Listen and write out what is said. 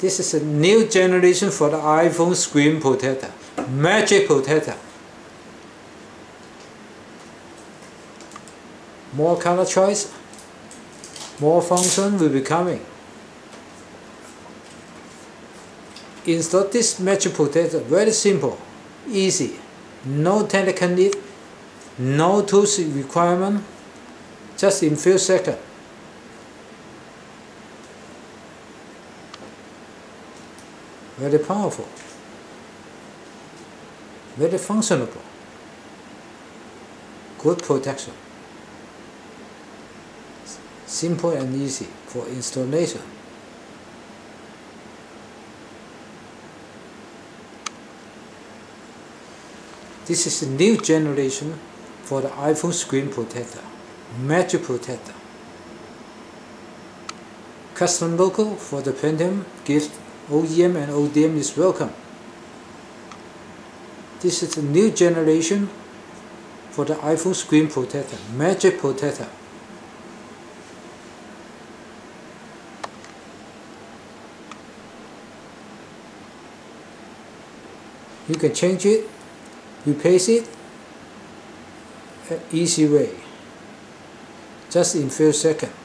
This is a new generation for the iPhone screen protector. Magic protector. More color choice, more function will be coming. Install this Magic protector very simple, easy, no technical need, no tools requirement, just in few seconds. Very powerful, very functional, good protection, simple and easy for installation. This is a new generation for the iPhone screen protector, Magic Protector. Custom logo for the premium gifts OEM and ODM is welcome. This is a new generation for the iPhone screen protector, Magic Protector. You can change it, replace it, easy way, just in few seconds.